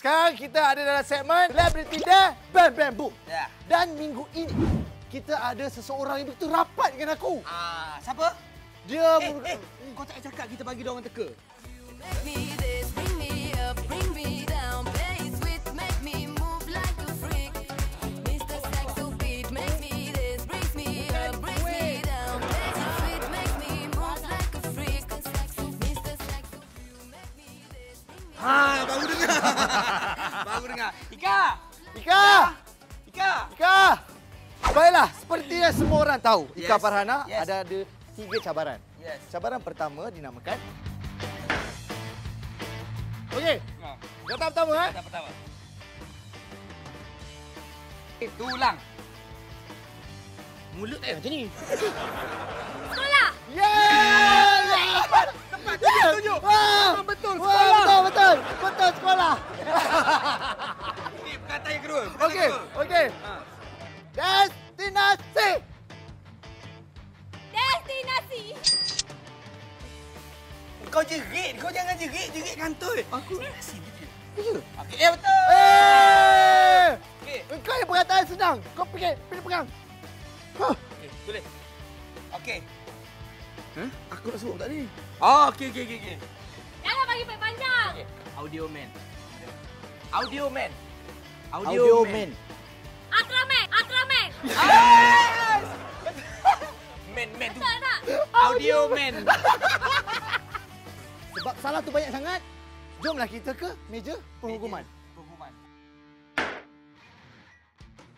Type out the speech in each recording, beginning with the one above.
Sekarang kita ada dalam segmen Celebrity Dare Bam Bam Boom. Ya. Dan minggu ini kita ada seseorang yang begitu rapat dengan aku. Ah, siapa? Dia Eh, eh, kau tak cakap kita bagi dia orang teka. Ha, baru dengar. Ika! Ika! Ika! Ika! Baiklah, seperti yang semua orang tahu, Ika Yes, Farhana yes. ada ada tiga cabaran. Yes. Cabaran pertama dinamakan Okey, Ha, kata pertama eh. kata pertama. Eh, tulang. Mulut eh macam ni. Yeah! Tepat, tepat, tunjuk. Wah, betul, Wah, sekolah. betul, betul. Betul sekolah. Okey, okey. Destinasi. Destinasi. Kau jerit, kau jangan jerit, jerit kantoi. Aku dia. Ya. Okey, eh betul. Eh! Okey. Engkau yang perkataan senang. Kau pergi, pergi pegang. Huh. Okey, tulis. Okey. Huh? Aku nak sebut tadi. Oh, okey okey okey okey. Jangan bagi panjang. Okey, Audio man. Audio man. Audio man. Akraman, Akraman. Yes! Man man tu. Tak nak. Audio man. Sebab salah tu banyak sangat. Jomlah kita ke meja penghukuman. Penghukuman.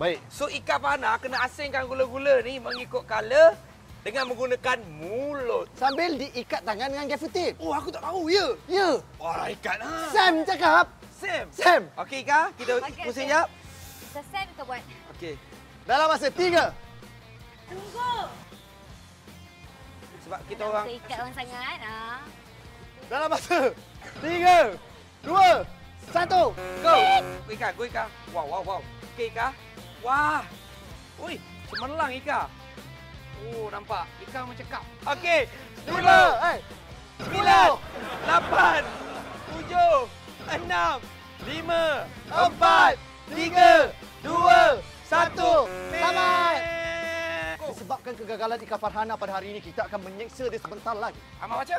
Baik. So ikan panah kena asingkan gula-gula ni mengikut color dengan menggunakan mulut. Sambil diikat tangan dengan gaffer tape. Oh, aku tak tahu ya. Ya. Wah, ikat lah. Sam cakap. Sam. Sam. Okey, Ika. Kita Okey, pusing okey. jap. Kita set kita buat. Okey. Dalam masa tiga. Tunggu. Sebab kita orang... Kita ikat orang sangat. Ha. Dalam masa tiga. Dua. Satu. Go. Go, Ika. Go, Ika. Wow, wow, wow. Okey, Ika. Wah. Ui, cemerlang Ika. Oh, nampak. Ika mencekap. Okey. Lima. Sepuluh. Eh. Sembilan. Lapan. Tujuh. Enam. Lima. Empat. Tiga. Dua. Satu. Selamat. Disebabkan kegagalan Ika Farhana pada hari ini, kita akan menyeksa dia sebentar lagi. Amat baca.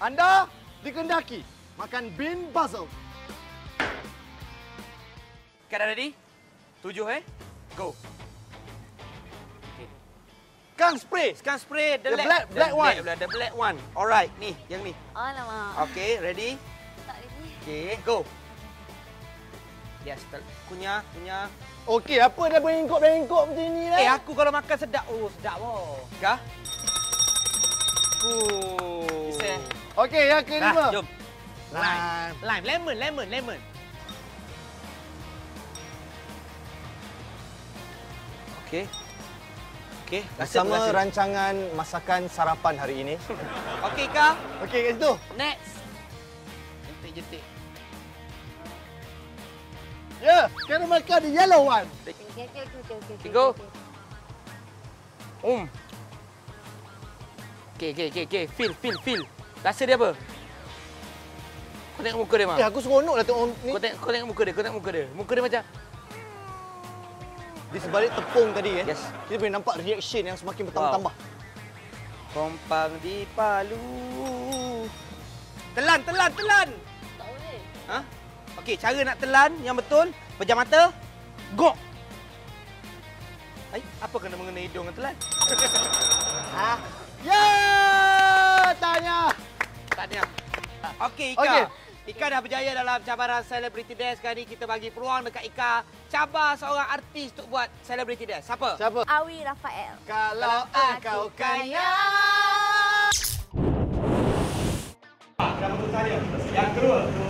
Anda dikendaki makan bin puzzle. Dah ready? Tujuh eh? Go. Kang spray. Sekarang spray the, The black, black- the black one. Black, the black one. Alright, ni, yang ni. Alamak. Okay, ready? Okay, go. Yes, tel- kunyah, kunyah. Okey, apa dah bengkok-bengkok macam ni Eh, lah? aku kalau makan sedap. Oh, sedap oh. Kah? Oh. Bisa. Okey, yang kelima. Dah, jom. Lime. Lime. Lime, lemon, lemon, lemon. Okay. Okay, rasa Bersama rasa. rancangan masakan sarapan hari ini. Okay, Kak. Okey, kat situ. Next. Jentik-jentik. Ya, yeah, caramel car the yellow one. Okay, go. okey. Um. Okay, okay, okay, okay. Feel, feel, feel. Rasa dia apa? Kau tengok muka dia, Mak. Eh, aku seronok lah tengok ni. Kau tengok, kau tengok muka dia, kau tengok muka dia. Muka dia macam... Di sebalik tepung tadi eh. Yes. Kita boleh nampak reaction yang semakin bertambah-tambah. Kompang di Palu. Telan, telan, telan. Ha? Okey, cara nak telan yang betul, pejam mata, gok. Ai, apa kena mengenai hidung dengan telan? Ha? Ya, tanya. Tahniah. Okey, Ika. Okey. Ika dah berjaya dalam cabaran Celebrity Dance. Kali ni kita bagi peluang dekat Ika. Cabar seorang artis untuk buat Celebrity Dance. Siapa? Siapa? Awi Rafael. Kalau engkau kaya. Aku tadi tadi video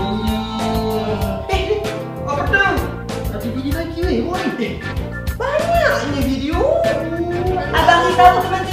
Banyaknya video. Abang tahu teman